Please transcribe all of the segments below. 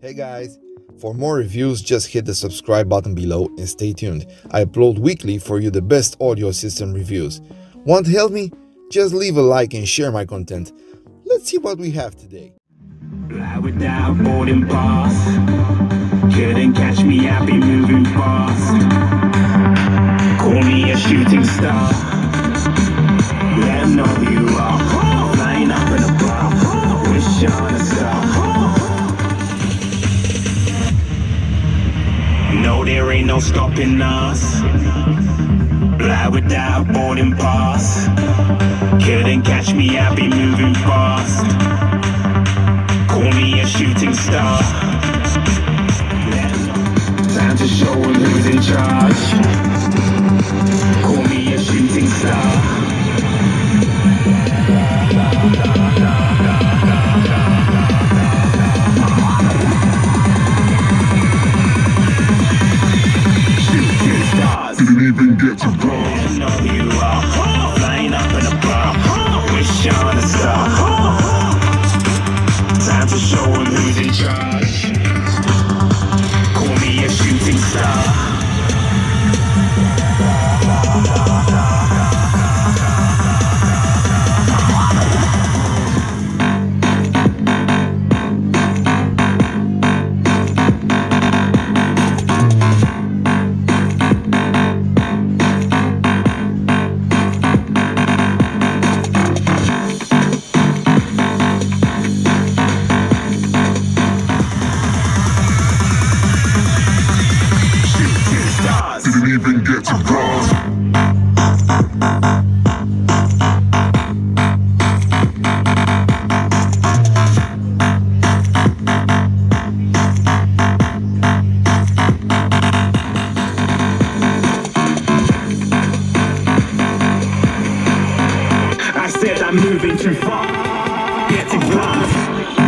Hey guys, for more reviews, just hit the subscribe button below and stay tuned. I upload weekly for you the best audio system reviews. Want to help me? Just leave a like and share my content. Let's see what we have today. Fly without boarding pass. Couldn't catch me, I be moving fast. Call me a shooting star. Let know you are. No stopping us. Fly without boarding pass. Couldn't catch me, I be moving fast. Call me a shooting star. Time to show 'em who's in charge. Call me a shooting star. Get to Shooting. Didn't even get to said I'm moving too far. Getting lost.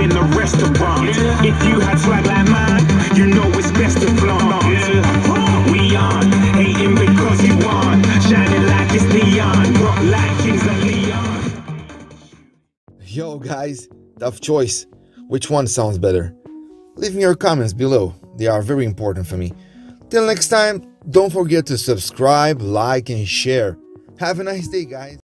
In a restaurant. If you had swag like mine, you know it's best to flaunt. We on, hating because you on, shining like it's neon, rock like Kings of Leon. Yo guys, tough choice. Which one sounds better? Leave me your comments below, they are very important for me. Till next time, don't forget to subscribe, like, and share. Have a nice day, guys.